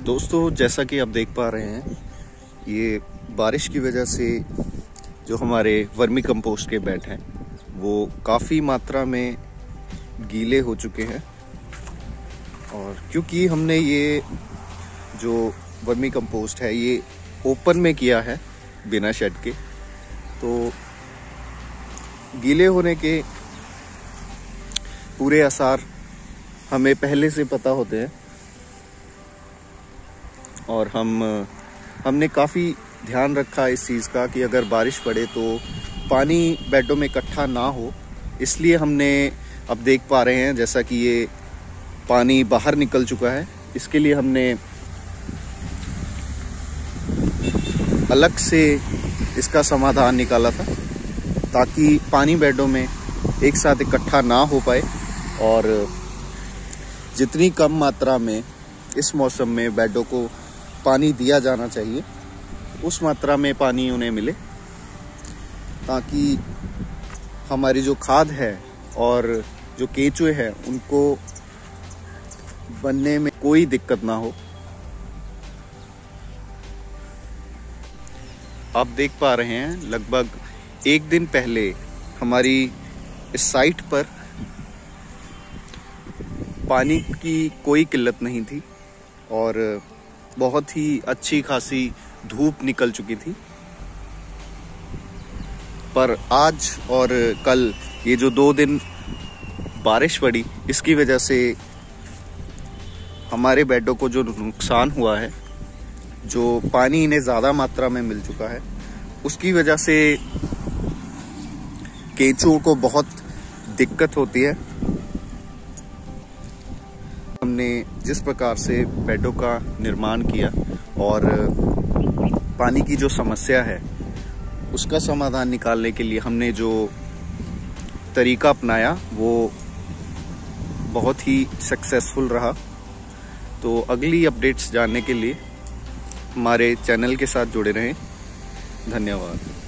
दोस्तों, जैसा कि आप देख पा रहे हैं, ये बारिश की वजह से जो हमारे वर्मी कंपोस्ट के बेड हैं, वो काफ़ी मात्रा में गीले हो चुके हैं। और क्योंकि हमने ये जो वर्मी कंपोस्ट है, ये ओपन में किया है, बिना शेड के तो गीले होने के पूरे आसार हमें पहले से पता होते हैं। और हम, हमने काफ़ी ध्यान रखा इस चीज़ का कि अगर बारिश पड़े तो पानी बेडों में इकट्ठा ना हो। इसलिए हमने अब देख पा रहे हैं, जैसा कि ये पानी बाहर निकल चुका है। इसके लिए हमने अलग से इसका समाधान निकाला था, ताकि पानी बेडों में एक साथ इकट्ठा ना हो पाए और जितनी कम मात्रा में इस मौसम में बेडों को पानी दिया जाना चाहिए। उस मात्रा में पानी उन्हें मिले, ताकि हमारी जो खाद है और जो केचुए हैं, उनको बनने में कोई दिक्कत ना हो। आप देख पा रहे हैं, लगभग एक दिन पहले हमारी इस साइट पर पानी की कोई किल्लत नहीं थी और बहुत ही अच्छी खासी धूप निकल चुकी थी। पर आज और कल, ये जो दो दिन बारिश पड़ी, इसकी वजह से हमारे बेडों को जो नुकसान हुआ है, जो पानी इन्हें ज़्यादा मात्रा में मिल चुका है, उसकी वजह से केंचुओं को बहुत दिक्कत होती है। हमने जिस प्रकार से बेडों का निर्माण किया और पानी की जो समस्या है, उसका समाधान निकालने के लिए हमने जो तरीका अपनाया, वो बहुत ही सक्सेसफुल रहा। तो अगली अपडेट्स जानने के लिए हमारे चैनल के साथ जुड़े रहें। धन्यवाद।